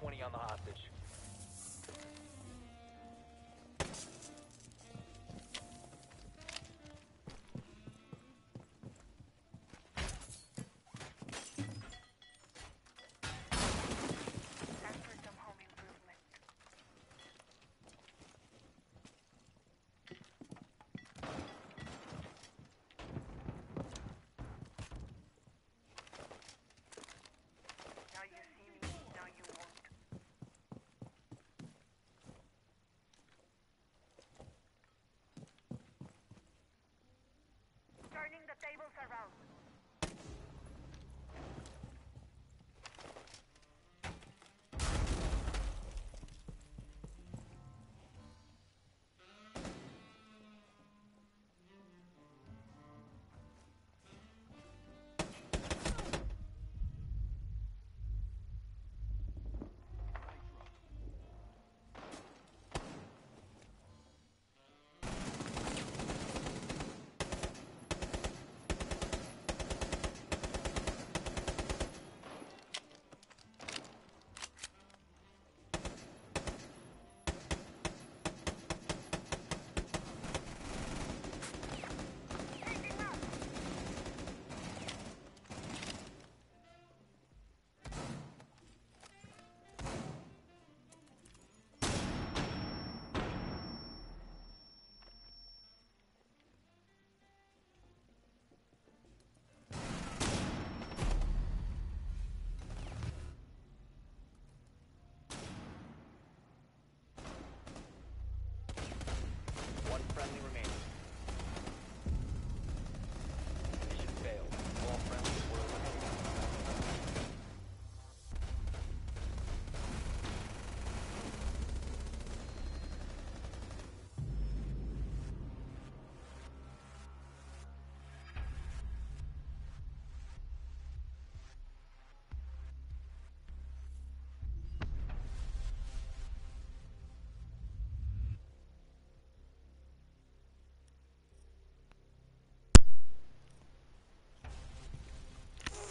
has a 20 on the hostage.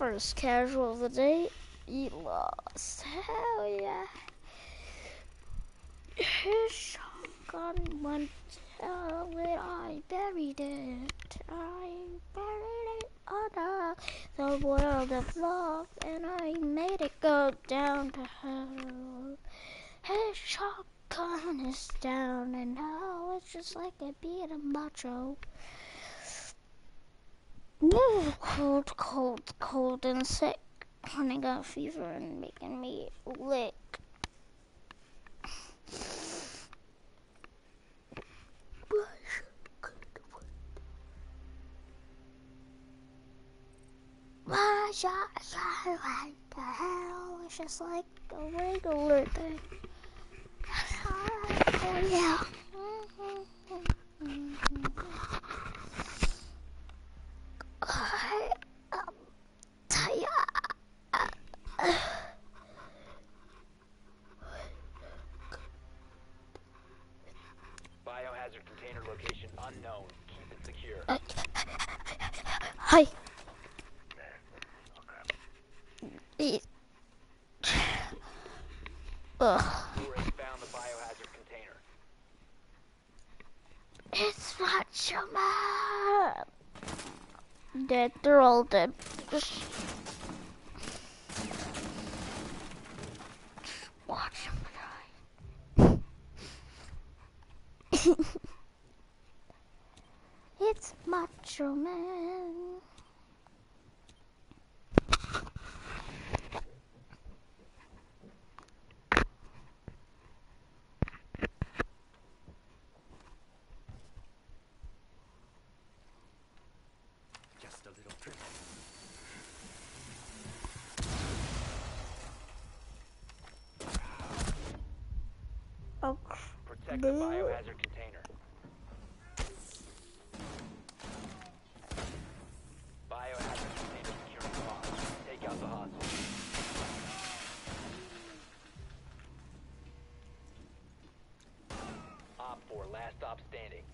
First casual of the day, he lost. Hell yeah. His shotgun went down and I buried it. I buried it under the world of love and I made it go down to hell. His shotgun is down and now it's just like a beat of macho. Cold, cold, cold and sick. Honey got fever and making me lick. My shot, what the hell? It's just like a regular thing. Oh mm-hmm, yeah. Mm-hmm, mm-hmm. I am tired. Biohazard container location unknown. Keep it secure. Hi. E- Ugh. Four has found the biohazard container. It's Macho Man. Dead. They're all dead. Just watch him die. it's Macho Man. Just a little trick. Oh, Protect the. Biohazard container securing the hostage. Take out the hostage. Op 4, last stop standing.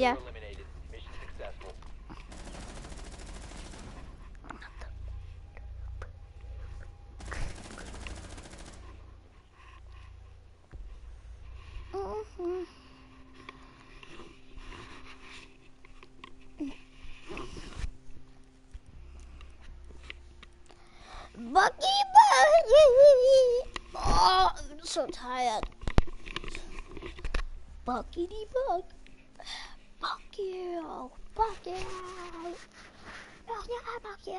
Yeah. Mission successful. Bucky! Oh, I'm so tired. Buckity Buck. Bucky, oh, Bucky. Bucky, Bucky.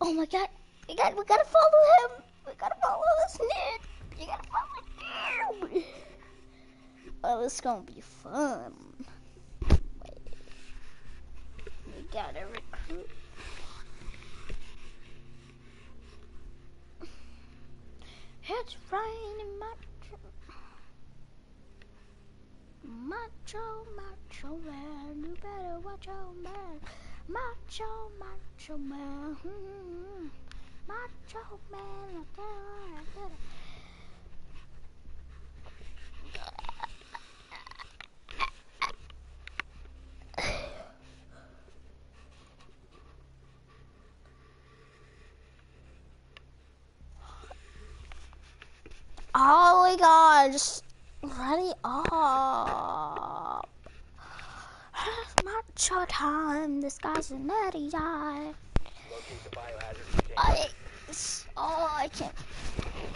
Oh my god. We got we gotta follow him. We gotta follow this Ned. You gotta follow him. Oh, it's gonna be fun. We gotta recruit. It's raining macho. Macho, macho man. You better watch out, man. Macho, macho man. Hmm. Macho man. I you, I you. Oh my just ready up. It's macho time. This guy's a natty guy. Locate the biohazard. I, oh, I can't.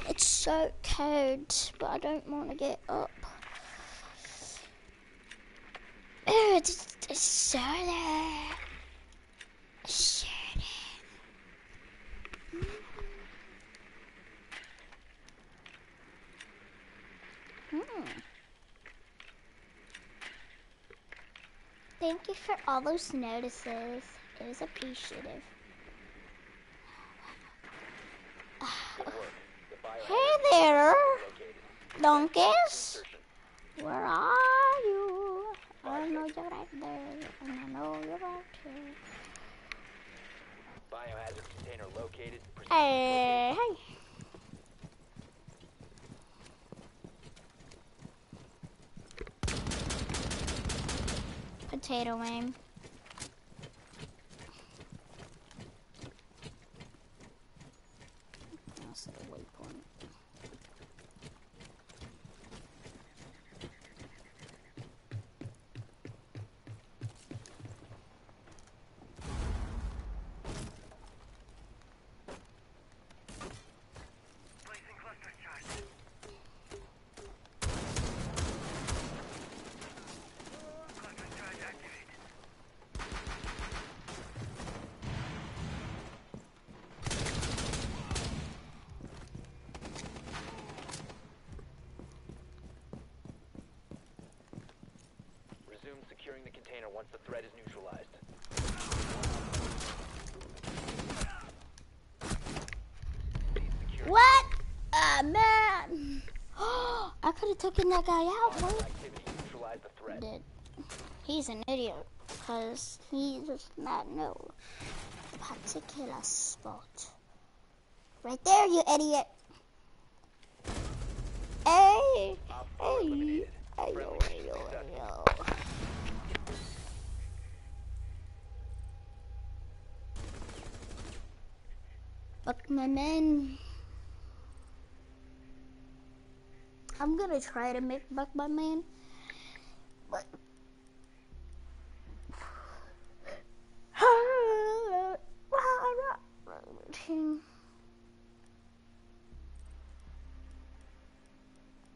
It's so cold, but I don't want to get up. Oh, it's, it's so there. So there. Hmm. Thank you for all those notices. It was appreciative. Good work. The biohazard Hey there, donkeys. Where are you? I know you're right there, and I know you're right here. Biohazard container located. Hey, hey. Potato aim. Securing the container once the threat is neutralized. What? Ah, man. I could have taken that guy out, boy. activity. Neutralize the threat. Did. He's an idiot because he does not know the particular spot. Right there, you idiot. Hey, hey, eliminated. hey, Friendly Fuck my man. I'm gonna try to make Buck my man, but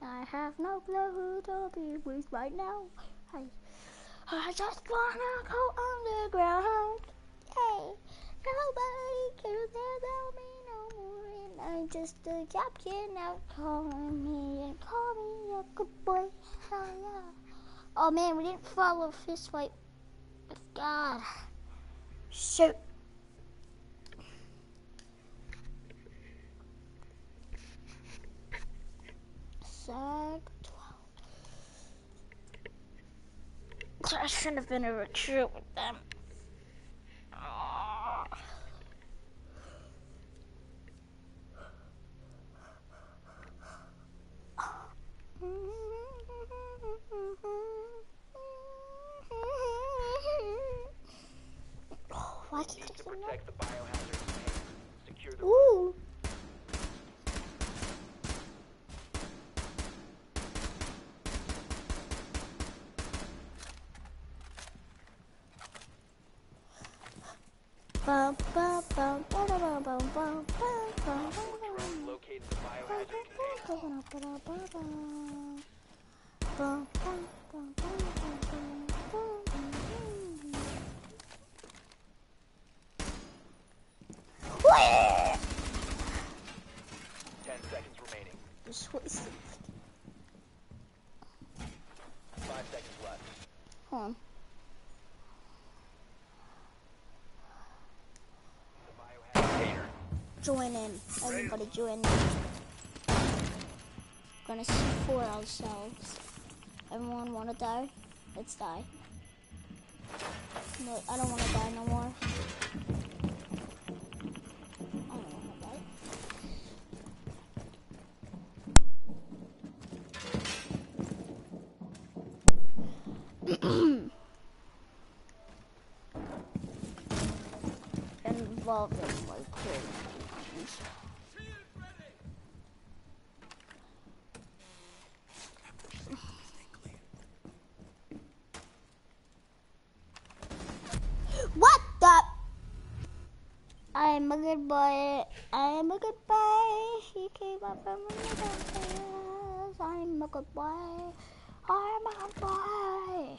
I have no clue who to be with right now. I, I just wanna go underground. Hey, just a captain out calling me and call me a good boy. Oh yeah. Oh man, we didn't follow fist fight God. Shoot. Sag 12. I should have been a recruit with them. Located the biohazard container. Whee! Ten seconds remaining. Just wasted. Five seconds left. Hold on. The biohazard container. Join in. Everybody join in. Gonna see for ourselves. Everyone wanna die? Let's die. No, I don't wanna die no more. I don't wanna die. Involved in like crimes. What the? I'm a good boy. I'm a good boy. He came up from the mountains. I'm a good boy. I'm a good boy.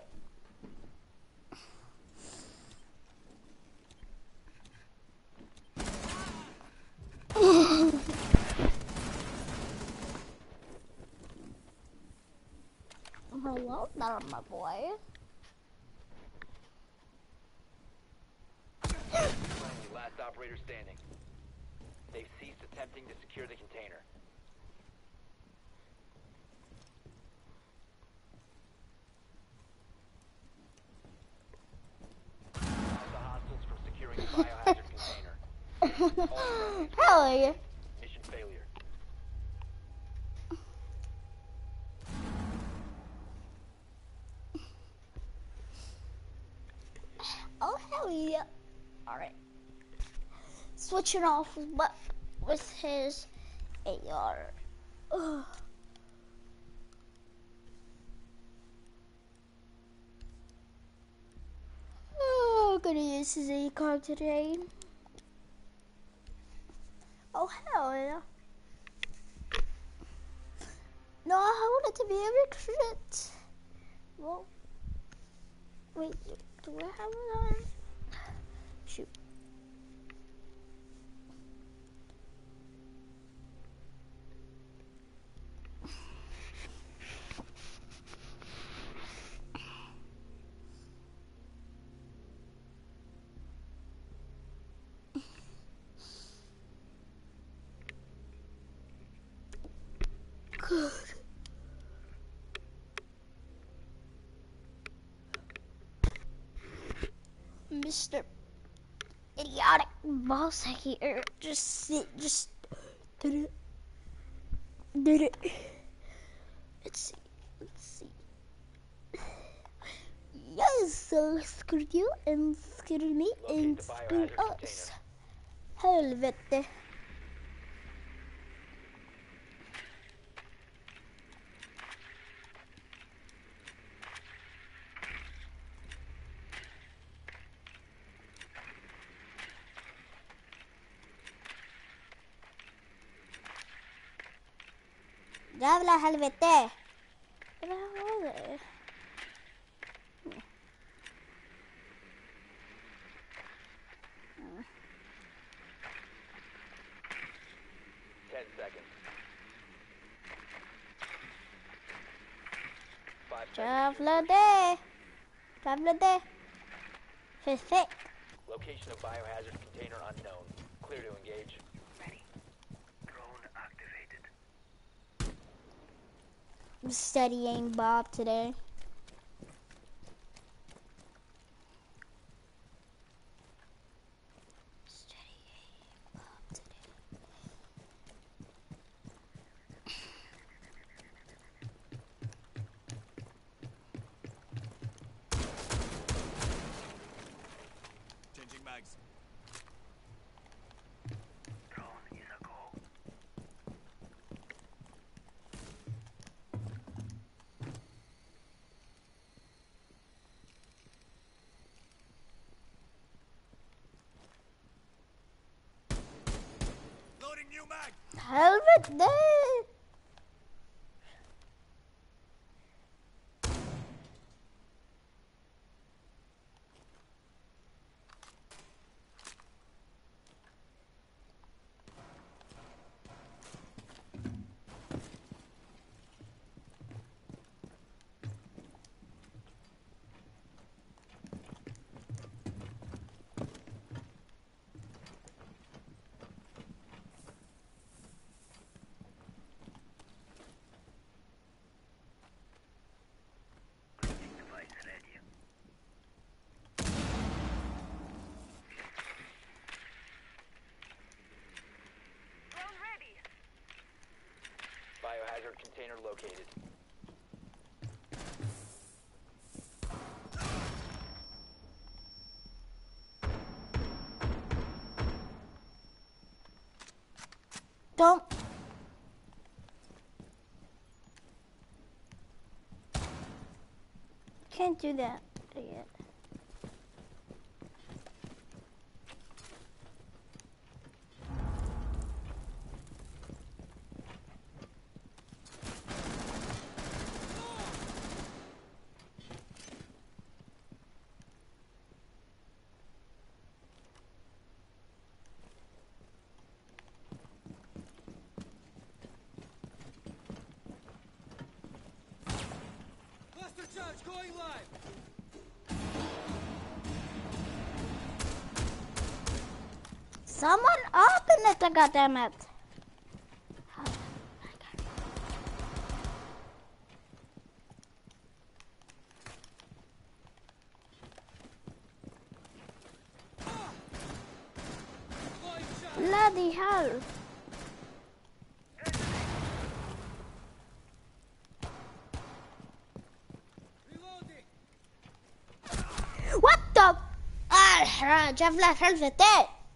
boy. Last operator standing. They've ceased attempting to secure the container. Stop the hostiles from securing the biohazard container. Hell yeah. Oh yeah! All right. Switching off with what with his AR. Ugh. Oh, I'm gonna use his A card today. Oh hell yeah! No, I wanted to be a recruit. Well, wait, do, I have it Mr. Idiotic boss here. Just sit, just did it. Did it. Let's see. Let's see. Yes, so screw you and screw me and screw us. Helvete. Jävla helvete! Eller vad Location of biohazard container unknown. Clear to engage. Studying Bob today. Studying Bob today. Changing mags. Drone is a go. Loading new mag. Helmet there. Cloaking device ready. Drone ready. Biohazard container located. Don't. Can't do that yet. Someone open it, goddammit. Bloody hell. What the? Ah, jävla helvete! Radiofita!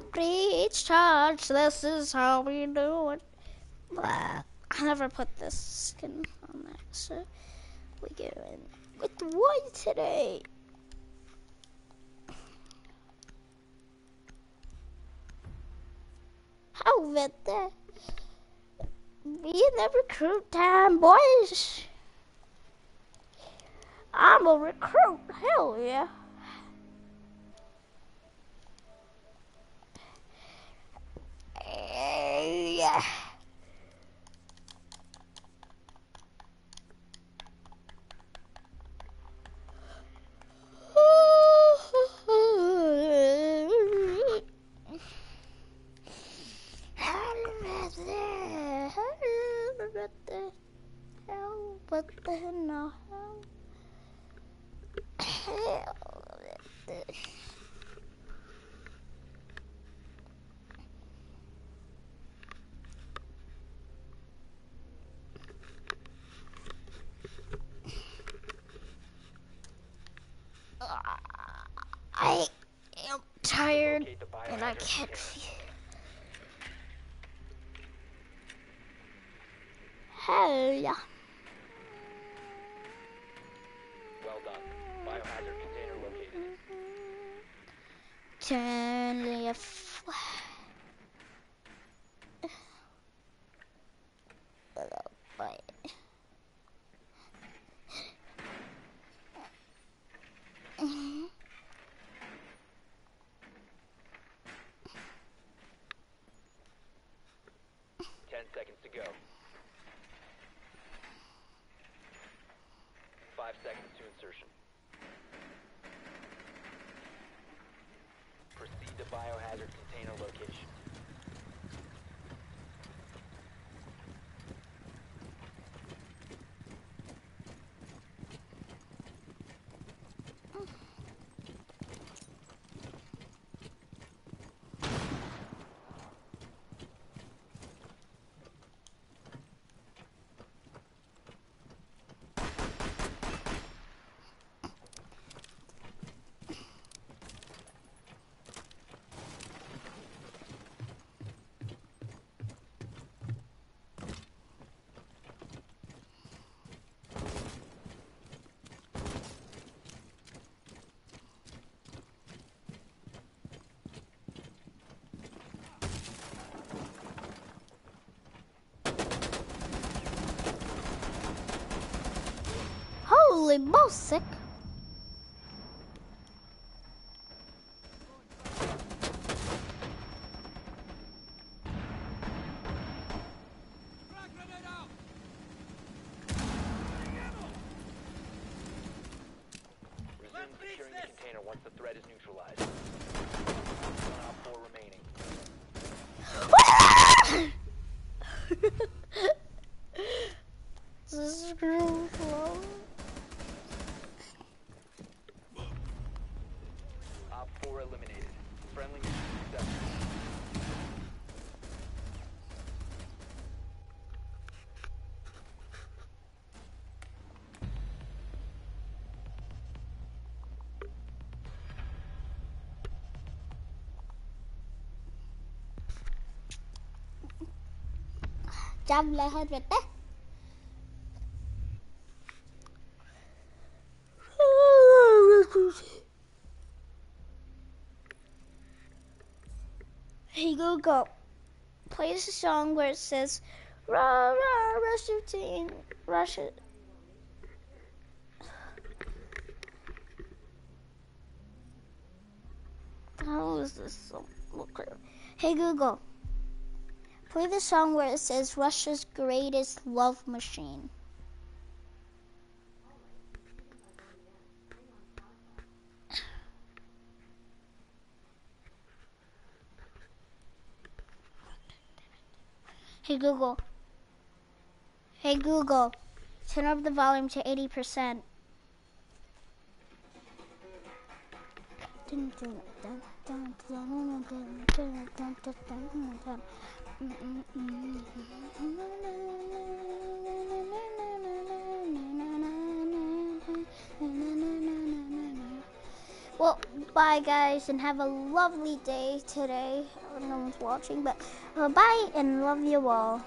breach charge. This is how we do it. Blah. I never put this skin on there, so we go in with the white today. Helvete. Be in the recruit time, boys. I'm a recruit. Hell yeah. yeah. what the hell? What the hell? What the? I can't feel. Hell yeah. Well done. Biohazard container located. Turn left. Wait. Ten seconds to go. Five seconds to insertion. Proceed to biohazard container location. Holy music. Frag grenade out! Resume Let's beat securing the this. container once the threat is neutralized. One op four remaining. Screw flow. Op four eliminated. Friendly mission successful. Chăm lại hơn Việt đấy. Hey Google, play the song where it says "Rah rah Russia team, Russia." How is this so look clear? Hey Google, play the song where it says Russia's greatest love machine. Hey Google. Hey Google. Turn up the volume to 80%. Well, bye guys, and have a lovely day today. Know who's watching, but uh, bye and love you all.